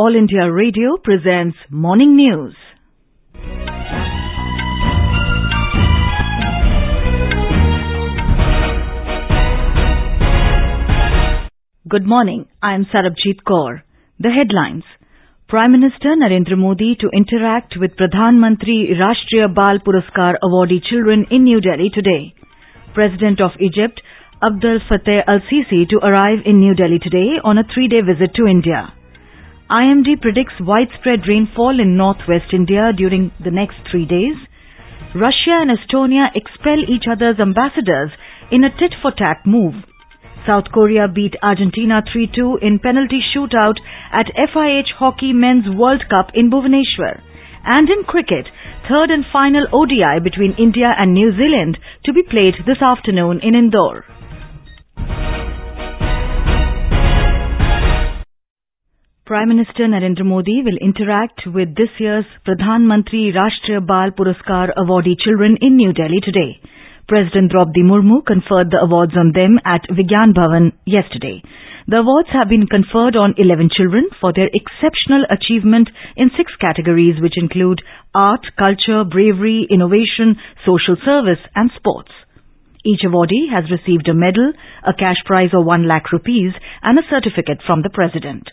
All India Radio presents Morning News. Good morning. I am Sarabjit Kaur. The headlines. Prime Minister Narendra Modi to interact with Pradhan Mantri Rashtriya Bal Puraskar awardee children in New Delhi today. President of Egypt Abdel Fattah al-Sisi to arrive in New Delhi today on a three-day visit to India. IMD predicts widespread rainfall in northwest India during the next three days. Russia and Estonia expel each other's ambassadors in a tit-for-tat move. South Korea beat Argentina 3-2 in penalty shootout at FIH Hockey Men's World Cup in Bhubaneswar. And in cricket, third and final ODI between India and New Zealand to be played this afternoon in Indore. Prime Minister Narendra Modi will interact with this year's Pradhan Mantri Rashtriya Bal Puraskar awardee children in New Delhi today. President Draupadi Murmu conferred the awards on them at Vigyan Bhavan yesterday. The awards have been conferred on 11 children for their exceptional achievement in six categories which include art, culture, bravery, innovation, social service and sports. Each awardee has received a medal, a cash prize of 1 lakh rupees and a certificate from the President.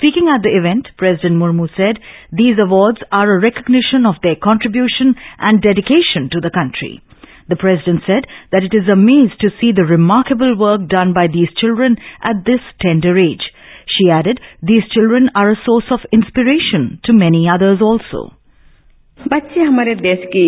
Speaking at the event, President Murmu said these awards are a recognition of their contribution and dedication to the country. The President said that it is amazed to see the remarkable work done by these children at this tender age. She added, these children are a source of inspiration to many others also. बच्चे हमारे देश की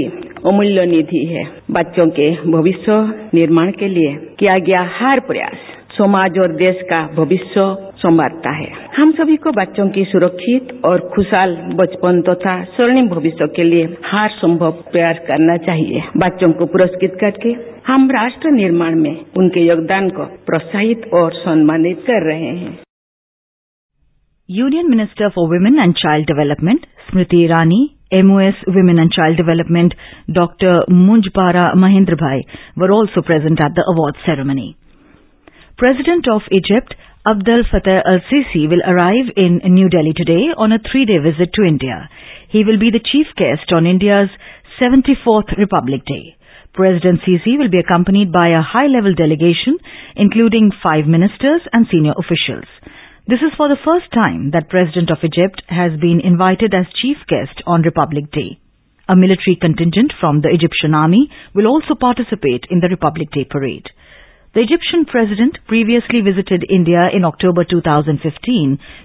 अमूल्य निधि है बच्चों के भविष्य निर्माण के लिए किया गया हर प्रयास समाज और देश का भविष्य संवारता है हम सभी को बच्चों की सुरक्षित और खुशहाल बचपन तथा तो स्वर्णिम भविष्य के लिए हर संभव प्रयास करना चाहिए बच्चों को पुरस्कृत करके हम राष्ट्र निर्माण में उनके योगदान को प्रोत्साहित और सम्मानित कर रहे हैं union minister for women and child development Smriti Irani MoS women and child development Dr. Munjpara Mahendra bhai were also present at the award ceremony. President of Egypt, Abdel Fattah al-Sisi will arrive in New Delhi today on a three-day visit to India. He will be the chief guest on India's 74th Republic Day. President Sisi will be accompanied by a high-level delegation, including five ministers and senior officials. This is for the first time that President of Egypt has been invited as chief guest on Republic Day. A military contingent from the Egyptian army will also participate in the Republic Day parade. The Egyptian president previously visited India in October 2015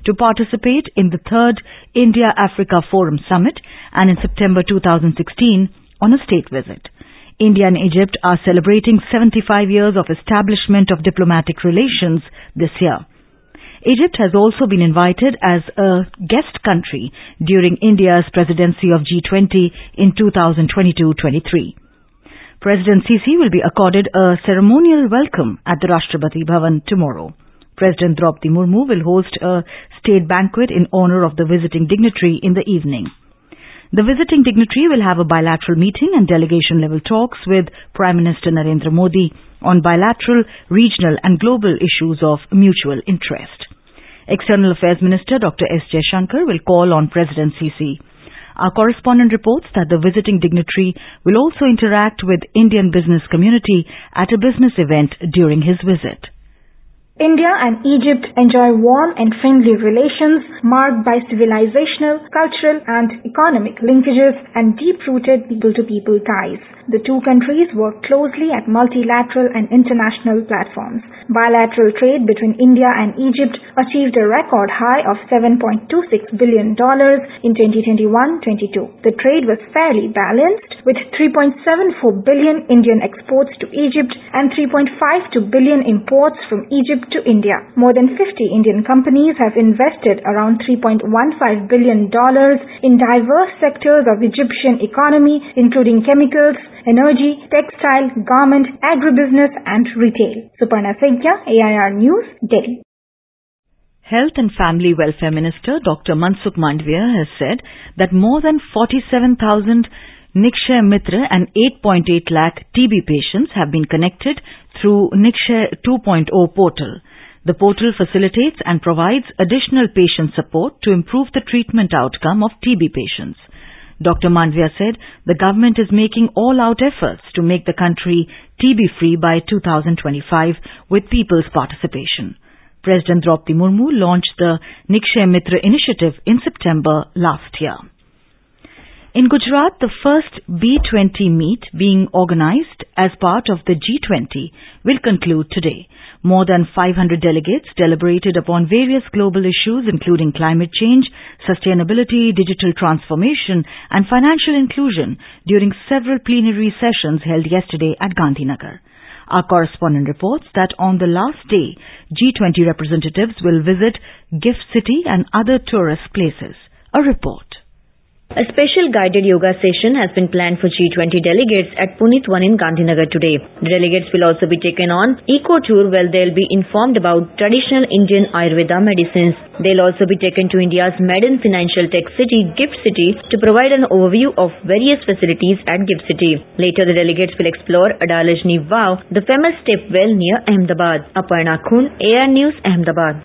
to participate in the third India-Africa Forum Summit and in September 2016 on a state visit. India and Egypt are celebrating 75 years of establishment of diplomatic relations this year. Egypt has also been invited as a guest country during India's presidency of G20 in 2022-23. President Sisi will be accorded a ceremonial welcome at the Rashtrapati Bhavan tomorrow. President Draupadi Murmu will host a state banquet in honor of the visiting dignitary in the evening. The visiting dignitary will have a bilateral meeting and delegation level talks with Prime Minister Narendra Modi on bilateral, regional and global issues of mutual interest. External Affairs Minister Dr. S. Jaishankar will call on President Sisi. Our correspondent reports that the visiting dignitary will also interact with Indian business community at a business event during his visit. India and Egypt enjoy warm and friendly relations marked by civilizational, cultural and economic linkages and deep-rooted people-to-people ties. The two countries work closely at multilateral and international platforms. Bilateral trade between India and Egypt achieved a record high of $7.26 billion in 2021-22. The trade was fairly balanced with 3.74 billion Indian exports to Egypt and 3.52 billion imports from Egypt to India. More than 50 Indian companies have invested around $3.15 billion in diverse sectors of Egyptian economy, including chemicals, energy, textile, garment, agribusiness, and retail. Suparna Sengya, AIR News, Delhi. Health and Family Welfare Minister Dr. Mansukh Mandaviya has said that more than 47,000 Nikshay Mitra and 8.8 lakh TB patients have been connected through Nikshay 2.0 portal. The portal facilitates and provides additional patient support to improve the treatment outcome of TB patients. Dr. Mandaviya said the government is making all-out efforts to make the country TB-free by 2025 with people's participation. President Draupadi Murmu launched the Nikshay Mitra initiative in September last year. In Gujarat, the first B20 meet being organized as part of the G20 will conclude today. More than 500 delegates deliberated upon various global issues including climate change, sustainability, digital transformation and financial inclusion during several plenary sessions held yesterday at Gandhinagar. Our correspondent reports that on the last day, G20 representatives will visit Gift City and other tourist places. A report. A special guided yoga session has been planned for G20 delegates at Punit Van in Gandhinagar today. The delegates will also be taken on eco tour where they'll be informed about traditional Indian Ayurveda medicines. They'll also be taken to India's maiden financial tech city, Gift City, to provide an overview of various facilities at Gift City. Later, the delegates will explore Adalajni Vav, the famous step well near Ahmedabad. Aparna Khun, AIR News, Ahmedabad.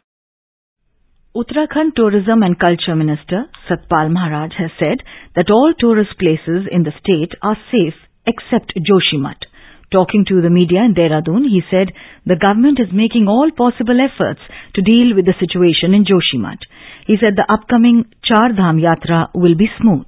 Uttarakhand Tourism and Culture Minister Satpal Maharaj has said that all tourist places in the state are safe except Joshimath. Talking to the media in Dehradun, he said the government is making all possible efforts to deal with the situation in Joshimath. He said the upcoming Char Dham Yatra will be smooth.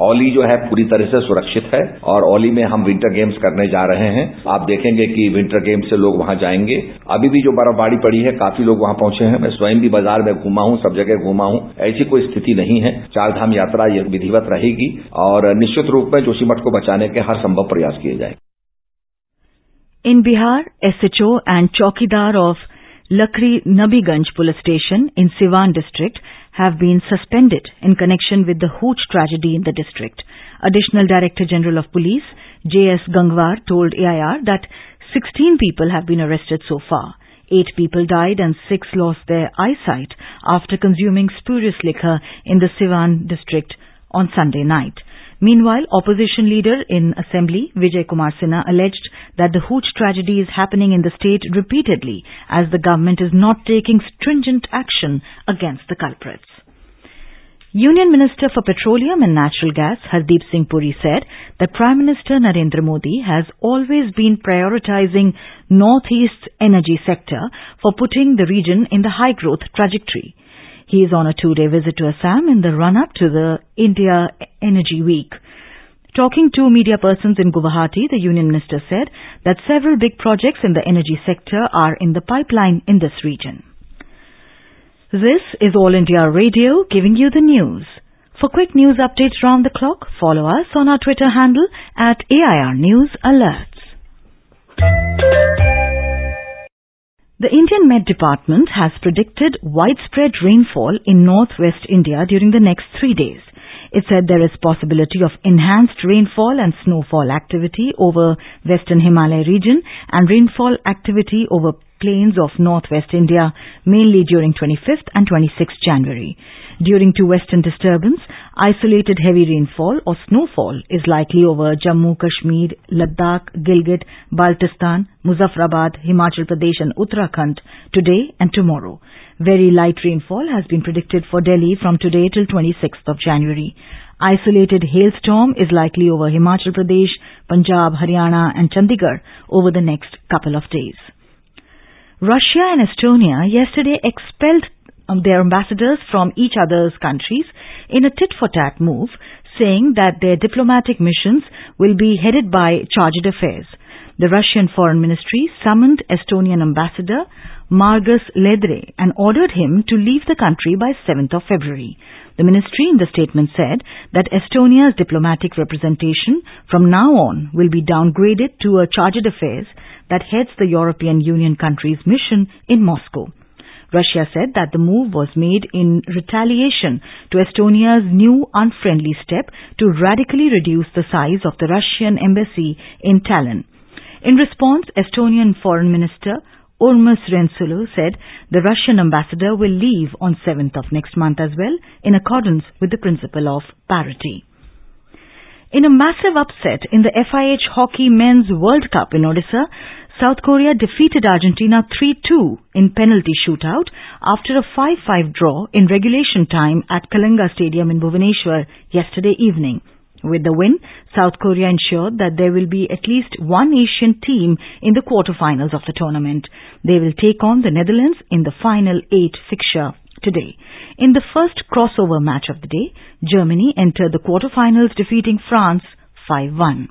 Auli जो है पूरी तरह से सुरक्षित है और औली में हम विंटर गेम्स करने जा रहे हैं। आप देखेंगे कि विंटर गेम्स से लोग वहाँ जाएँगे। अभी भी जो बर्फबारी पड़ी है, काफ़ी लोग वहाँ पहुँचे हैं। मैं स्वयं भी बाज़ार में घूमा हूँ, सब जगह घूमा हूँ। ऐसी कोई स्थिति नहीं है। चारधाम यात्रा ये विधिवत रहेगी और निश्चित रूप में जोशीमठ को बचाने के हर संभव प्रयास किए जाएँगे। In Bihar SHO and chowkidar of Lakri Nabiganj police station in Siwan district have been suspended in connection with the Hooch tragedy in the district. Additional Director General of Police, J.S. Gangwar, told AIR that 16 people have been arrested so far. Eight people died and six lost their eyesight after consuming spurious liquor in the Siwan district on Sunday night. Meanwhile, opposition leader in assembly Vijay Kumar Sinha alleged that the Hooch tragedy is happening in the state repeatedly as the government is not taking stringent action against the culprits. Union Minister for Petroleum and Natural Gas Hardeep Singh Puri said that Prime Minister Narendra Modi has always been prioritizing Northeast's energy sector for putting the region in the high growth trajectory. He is on a two-day visit to Assam in the run-up to the India Energy Week. Talking to media persons in Guwahati, the Union Minister said that several big projects in the energy sector are in the pipeline in this region. This is All India Radio giving you the news. For quick news updates round the clock, follow us on our Twitter handle at AIR News Alerts. The Indian Met Department has predicted widespread rainfall in northwest India during the next three days. It said there is possibility of enhanced rainfall and snowfall activity over western Himalaya region and rainfall activity over plains of northwest India mainly during 25th and 26th January. During two western disturbance, isolated heavy rainfall or snowfall is likely over Jammu, Kashmir, Ladakh, Gilgit, Baltistan, Muzaffarabad, Himachal Pradesh and Uttarakhand today and tomorrow. Very light rainfall has been predicted for Delhi from today till 26th of January. Isolated hailstorm is likely over Himachal Pradesh, Punjab, Haryana and Chandigarh over the next couple of days. Russia and Estonia yesterday expelled um, their ambassadors from each other's countries in a tit-for-tat move, saying that their diplomatic missions will be headed by chargé d'affaires. The Russian Foreign Ministry summoned Estonian ambassador Margus Laidre and ordered him to leave the country by 7th of February. The ministry in the statement said that Estonia's diplomatic representation from now on will be downgraded to a chargé d'affaires that heads the European Union country's mission in Moscow. Russia said that the move was made in retaliation to Estonia's new unfriendly step to radically reduce the size of the Russian embassy in Tallinn. In response, Estonian Foreign Minister Urmas Reinsalu said the Russian ambassador will leave on 7th of next month as well in accordance with the principle of parity. In a massive upset in the FIH Hockey Men's World Cup in Odisha, South Korea defeated Argentina 3-2 in penalty shootout after a 5-5 draw in regulation time at Kalinga Stadium in Bhubaneswar yesterday evening. With the win, South Korea ensured that there will be at least one Asian team in the quarterfinals of the tournament. They will take on the Netherlands in the final eight fixture today. In the first crossover match of the day, Germany entered the quarterfinals defeating France 5-1.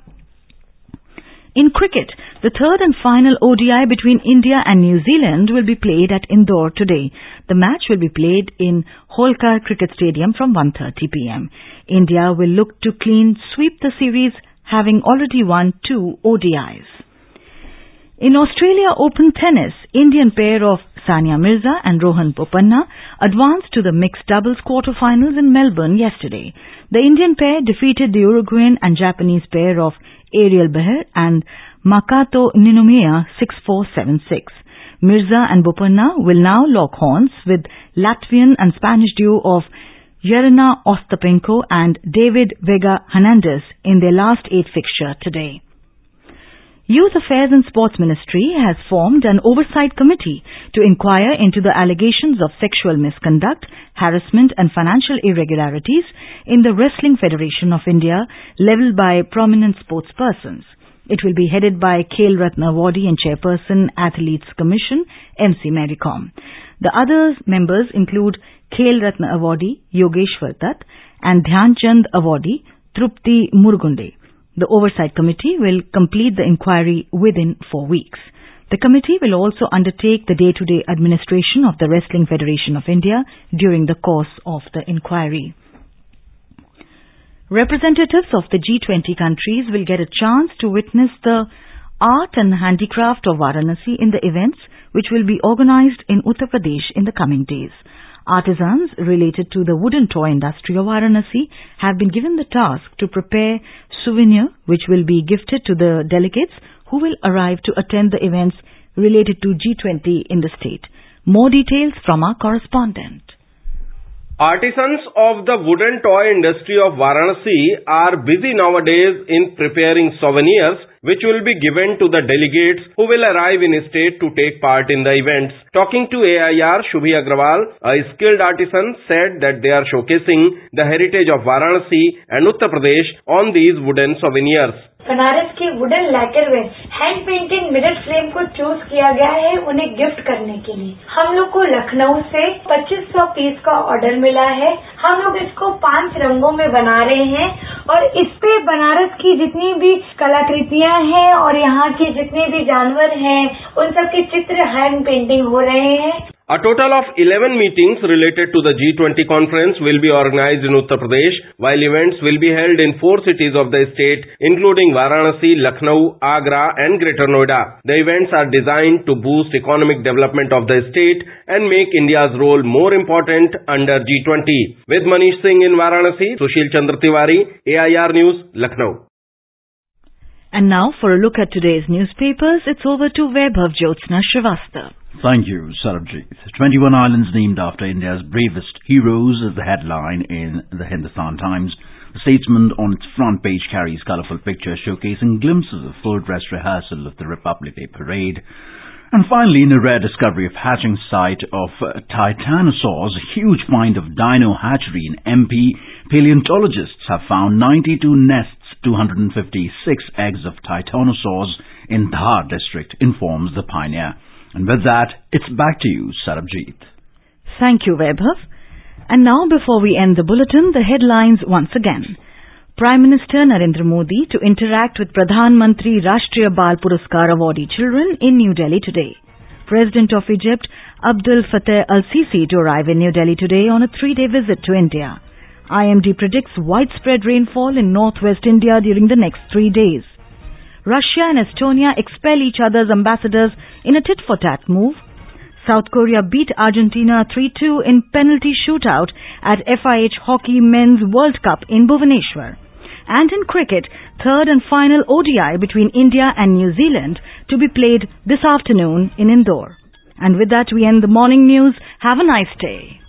In cricket, the third and final ODI between India and New Zealand will be played at Indore today. The match will be played in Holkar Cricket Stadium from 1.30 pm. India will look to clean sweep the series having already won two ODIs. In Australia Open Tennis, Indian pair of Sania Mirza and Rohan Bopanna advanced to the mixed doubles quarterfinals in Melbourne yesterday. The Indian pair defeated the Uruguayan and Japanese pair of Ariel Behar and Makoto Ninomiya 6-4-7-6. Mirza and Bopanna will now lock horns with Latvian and Spanish duo of Jelena Ostapenko and David Vega Hernandez in their last eight fixture today. Youth Affairs and Sports Ministry has formed an oversight committee to inquire into the allegations of sexual misconduct, harassment and financial irregularities in the Wrestling Federation of India levelled by prominent sports persons. It will be headed by Khel Ratna Awardee and Chairperson Athletes Commission, MC Mary Kom. The other members include Khel Ratna Awardee Yogeshwar Dutt and Dhyanchand Awardee Trupti Murgunde. The Oversight Committee will complete the inquiry within four weeks. The committee will also undertake the day-to-day administration of the Wrestling Federation of India during the course of the inquiry. Representatives of the G20 countries will get a chance to witness the art and handicraft of Varanasi in the events which will be organized in Uttar Pradesh in the coming days. Artisans related to the wooden toy industry of Varanasi have been given the task to prepare souvenir which will be gifted to the delegates who will arrive to attend the events related to G20 in the state. More details from our correspondent. Artisans of the wooden toy industry of Varanasi are busy nowadays in preparing souvenirs which will be given to the delegates who will arrive in state to take part in the events. Talking to AIR, Shubhi Agrawal, a skilled artisan, said that they are showcasing the heritage of Varanasi and Uttar Pradesh on these wooden souvenirs. Banaras के wooden lacquer में hand painted mirror frame को choose किया गया है उन्हें gift करने के लिए हम लोग को लखनऊ से 2500 पीस का ऑर्डर मिला है हम लोग इसको पाँच रंगों में बना रहे हैं और इस पे बनारस की जितनी भी कलाकृतियाँ हैं और यहाँ के जितने भी जानवर हैं उन सब के चित्र हैंड पेंटिंग हो रहे हैं A total of 11 meetings related to the G20 conference will be organized in Uttar Pradesh, while events will be held in four cities of the state, including Varanasi, Lucknow, Agra, and Greater Noida. The events are designed to boost economic development of the state and make India's role more important under G20. With Manish Singh in Varanasi, Sushil Chandra Tiwari, AIR News, Lucknow. And now for a look at today's newspapers, it's over to Vaibhav Jyotsna Srivastava. Thank you, Sarabjit. 21 islands named after India's bravest heroes is the headline in the Hindustan Times. The Statesman on its front page carries colourful pictures showcasing glimpses of full dress rehearsal of the Republic Day parade. And finally, in a rare discovery of hatching site of uh, titanosaurs, a huge find of dino hatchery in MP, paleontologists have found 92 nests 256 eggs of titanosaurs in Dhar district, informs the Pioneer. And with that, it's back to you, Sarabjit. Thank you, Vaibhav. And now, before we end the bulletin, the headlines once again. Prime Minister Narendra Modi to interact with Pradhan Mantri Rashtriya Bal Puraskar awardee children in New Delhi today. President of Egypt Abdel Fattah al-Sisi to arrive in New Delhi today on a three-day visit to India. IMD predicts widespread rainfall in northwest India during the next three days. Russia and Estonia expel each other's ambassadors in a tit-for-tat move. South Korea beat Argentina 3-2 in penalty shootout at FIH Hockey Men's World Cup in Bhubaneswar. And in cricket, third and final ODI between India and New Zealand to be played this afternoon in Indore. And with that we end the morning news. Have a nice day.